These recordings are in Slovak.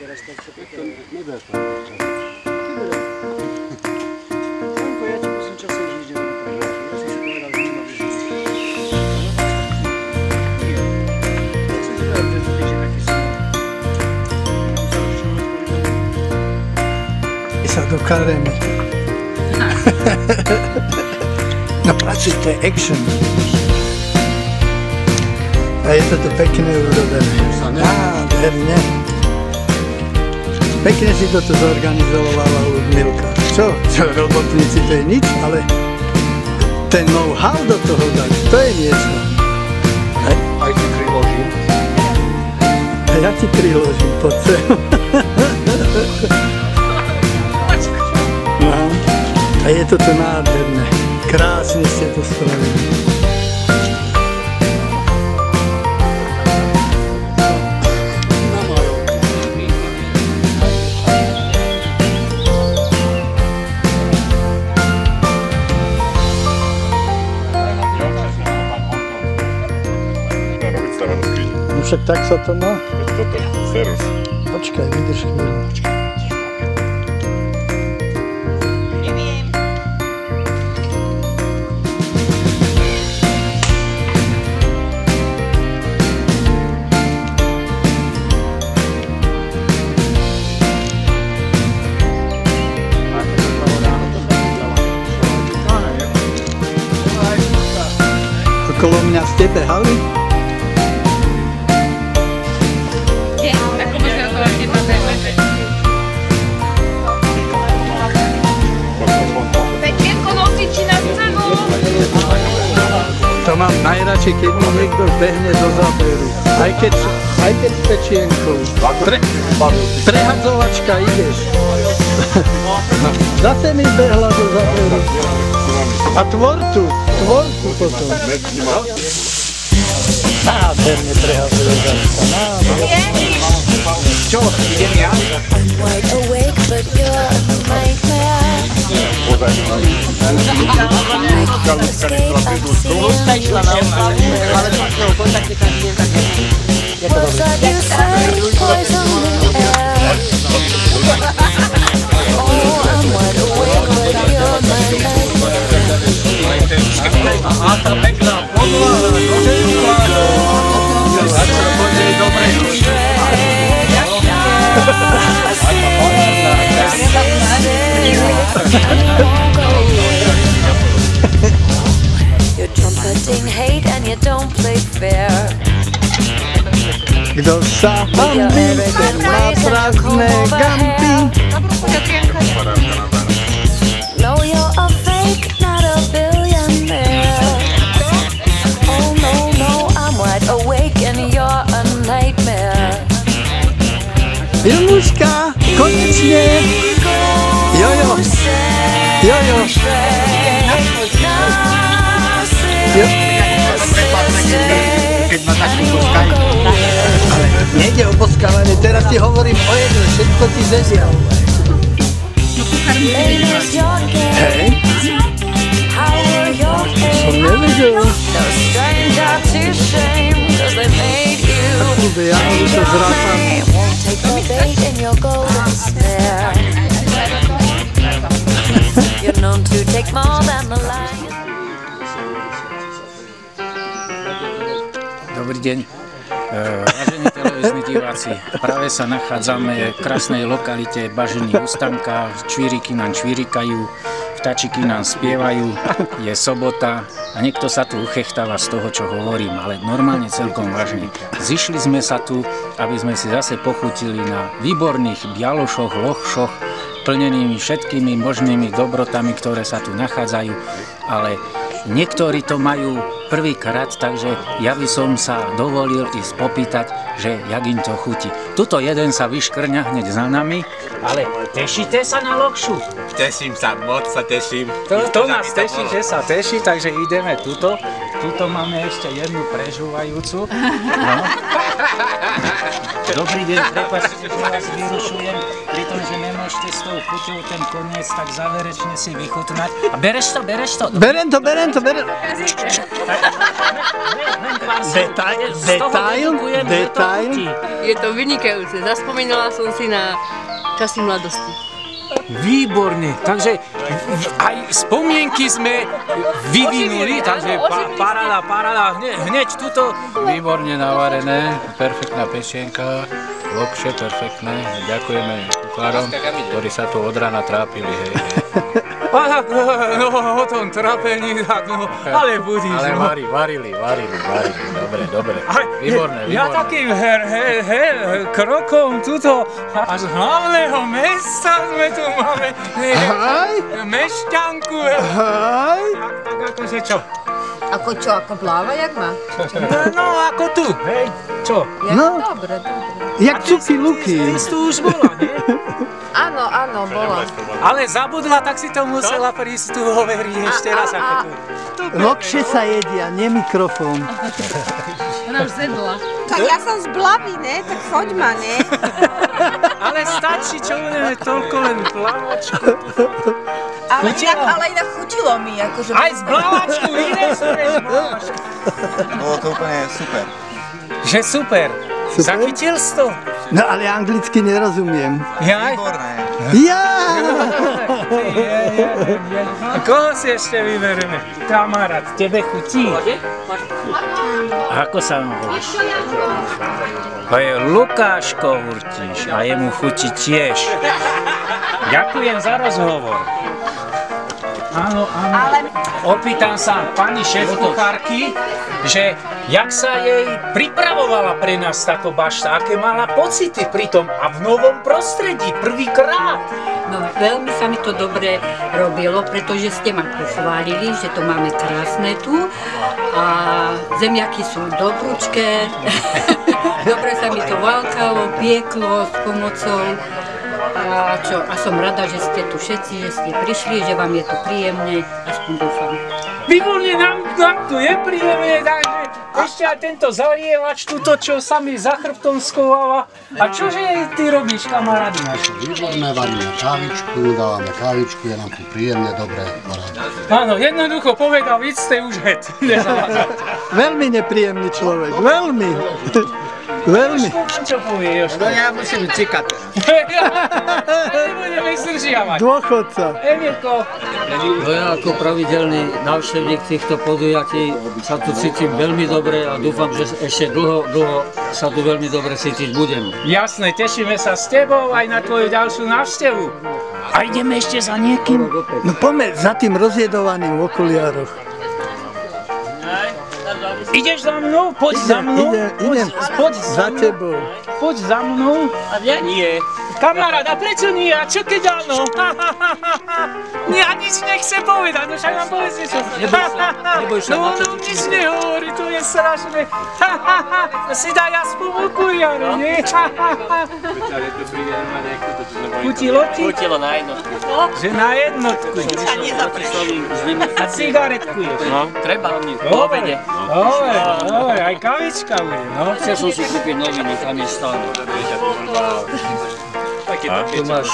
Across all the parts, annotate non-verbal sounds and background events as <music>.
да растат чапите. Не бе, що Tylko ja ci posyłam czasem, że idziemy na to. Ja sobie powiadam, że nie ma Са докарани. Направите екшен. А ето пекине е роден. Да, да, не. Е. pekne si toto zorganizovala Milka. Čo? Čo robotníci to je nič, ale ten know-how do toho dať, to je niečo. Hej? Aj si priložím. A ja ti priložím po celom. No. A je to tu nádherné. Krásne ste to spravili. Však tak sa to má. Toto, serus. Počkaj, vydrž chvíľu. Neviem. Okolo mňa ste behali? Mám najradšej, keď mi niekto behne do záberu. Aj keď, aj keď s pečienkou. Pre, prehadzovačka ideš. <laughs> Zase mi behla do záberu. A tvortu, tvortu potom. Nádherne prehadzovačka. Nádherne. Čo, idem ja? Escape, I see Words that you say poison the air. Oh, I'm wide awake, but you're my nightmare. You're trumpeting hate and you don't play fair. Kto sa hambí, má prázdne gampy. No, you're a fake, not a billionaire. Oh no, no, I'm wide awake and you're a nightmare. Ilmuška, konečne. Jo. Tak poskajú. Ale nejde o poskávanie, teraz ti hovorím o jednom, všetko ti game. Hej, How were your som nevedel. Kurde, ja už to zrátam. Known to take more than the lion. Dobrý deň. Vážení televízni diváci, práve sa nachádzame v krásnej lokalite Bažení Ústanka, čvíriky nám čvírikajú, vtačiky nám spievajú, je sobota a niekto sa tu uchechtáva z toho, čo hovorím, ale normálne celkom vážne. Zišli sme sa tu, aby sme si zase pochutili na výborných bialošoch, lochšoch, plnenými všetkými možnými dobrotami, ktoré sa tu nachádzajú, ale Niektorí to majú prvýkrát, takže ja by som sa dovolil ísť popýtať, že jak im to chutí. Tuto jeden sa vyškrňa hneď za nami, ale tešíte sa na lokšu? Teším sa, moc sa teším. To, to nás teší, že sa teší, takže ideme tuto tuto máme ešte jednu prežúvajúcu. No. <laughs> Dobrý deň, prepáčte, že vás vyrušujem, pri tom, že nemôžete s tou chuťou ten koniec tak záverečne si vychutnať. A bereš to, bereš to? Berem to, berem to, berem. Detail, detail, detail. Je to vynikajúce. Zaspomínala som si na časy mladosti. Výborne, takže aj spomienky sme vyvinuli, takže pa, paráda, paráda, hneď, hneď tuto. Výborne navarené, perfektná pečienka, lokše perfektné. Ďakujeme kuchárom, ktorí sa tu od rána trápili. Hej, hej. <laughs> A no, o tom trapení, tak no, ale budíš, Ale no. vari, varili, varili, varili. Dobre, dobre. Ale Výborné, Ja výborné. takým her, her, her, krokom tuto až z hlavného mesta sme tu máme hej, Hej, mešťanku. hej. Tak, tak akože čo? Ako čo, ako pláva, jak má? No, no ako tu, hej, čo? Jak? No. Dobre, dobre. Jak cuky luky. Ty tu už bola, nie? <laughs> Áno, áno, bola. Ale zabudla, tak si to musela prísť tu hovoriť ešte raz ako tu. Lokše sa jedia, nie mikrofón. <laughs> Ona už zjedla. Tak ja som z Blavy, ne? Tak choď ma, ne? <laughs> Ale stačí, čo budeme toľko len plavačku. Ale inak, ale inak chutilo mi, akože... Aj z plavačku, iné sprieš plavačku. Bolo to úplne super. Že super. Super? Zachytil si to? No ale anglicky nerozumiem. Jaj? Výborné. Ja! <laughs> A koho si ešte vyberieme? Kamarát, tebe chutí? Ako sa mu hovoríš? To je Lukáško Hurtíš a jemu chutí tiež. Ďakujem za rozhovor. Áno, áno. Opýtam sa pani šéf-kuchárky, že jak sa jej pripravovala pre nás táto bašta, aké mala pocity pri tom a v novom prostredí, prvýkrát. No veľmi sa mi to dobre robilo, pretože ste ma pochválili, že to máme krásne tu a zemiaky sú dobrúčké, <laughs> dobre sa mi to valkalo, pieklo s pomocou a, čo, a som rada, že ste tu všetci, že ste prišli, že vám je tu príjemne, aspoň dúfam. Výborne, nám, nám tu je príjemne, takže ešte aj tento zarievač, túto, čo sa mi za chrbtom schováva. A čože ty robíš, kamarádi naši? Výborné, varíme kávičku, dávame kávičku, je nám tu príjemne, dobré. Áno, jednoducho povedal, víc ste už het. <laughs> Veľmi nepríjemný človek, veľmi. <laughs> Veľmi. Čo povie Jožko? No ja musím cikať. <laughs> Nebudeme zdržiavať. Dôchodca. Emilko, No ja ako pravidelný návštevník týchto podujatí sa tu cítim veľmi dobre a dúfam, že ešte dlho, dlho sa tu veľmi dobre cítiť budem. jasné, tešíme sa s tebou aj na tvoju ďalšiu návštevu. A ideme ešte za niekým. No poďme za tým rozjedovaným v okuliároch. Ideš za mnou? Poď za mnou. idem, Poď, idem. poď Za tebou. Poď za mnou. A ja nie. Kamarát, a prečo nie? A čo keď áno? <laughs> Nie, a nič nechce povedať, no však nám povedz niečo. neboj sa, No, no, nič nehovorí, to je strašné. <laughs> Si daj aspoň okuliare, nie? <laughs> Chutilo ti? Chutilo na jednotku. Že na jednotku. A cigaretku ješ. No, treba po Dobre, obede. Dobre, dobre, aj kavička bude, no. Chcel som si kúpiť noviny, tam je stále. Tu máš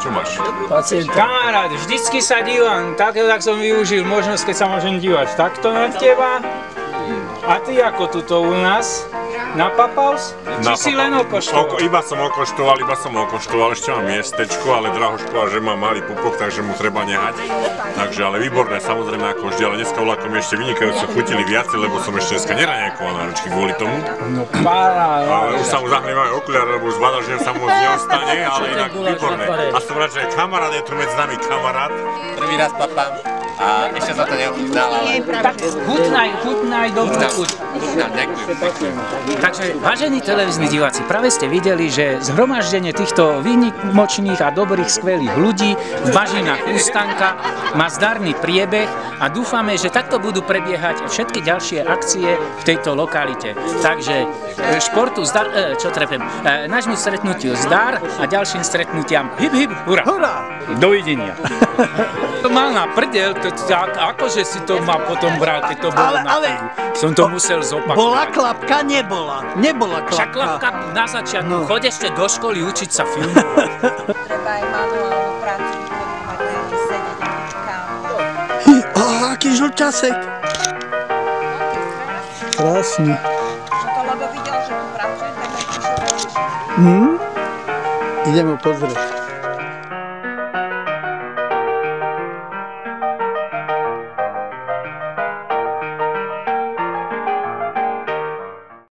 Čo máš? pacienta. Kamarát, vždycky sa dívam, tak, tak som využil možnosť, keď sa môžem dívať takto na teba. A ty ako tuto u nás? Na Papaus? Či si len Oko, okoštoval? iba som okoštoval, iba som okoštoval, ešte mám miestečko, ale Drahoš povedal, že má malý pupok, takže mu treba nehať. Takže ale výborné, samozrejme ako vždy, ale dneska vlakom ešte vynikajúco chutili viacej, lebo som ešte dneska neraňakoval na ručky kvôli tomu. No paráda. Ale už sa mu zahnevali okuliare, lebo už zbadal, že sa mu neostane, ale inak výborné. A som rád, že aj kamarát je tu medzi nami kamarát. Prvý raz papám a ešte sa to neochutnal, ale... Tak chutnaj, chutnaj, dobrú chuť. Ďakujem. Takže, vážení televízni diváci, práve ste videli, že zhromaždenie týchto výnimočných a dobrých, skvelých ľudí v bažinách Ústanka má zdarný priebeh a dúfame, že takto budú prebiehať všetky ďalšie akcie v tejto lokalite. Takže e, športu zdar, e, čo trepem, e, nášmu stretnutiu zdar a ďalším stretnutiam hip hip hurra. Hurá! Dovidenia. To mal na prdel, to, tak, akože si to ma potom keď to bolo Ale- na ale-. Som to musel zopakovať. Bola klapka? Nebola. Nebola Však klapka. klapka na začiatku, No. choď ešte do školy učiť sa filmovať. <laughs> Treba aj manuálnu prácu vykonávať, ne sedieť a aký žlťasek. Krásny. No to lebo videl, že tu pracujem, tak aj prišiel do Hm? Idem ho pozrieť.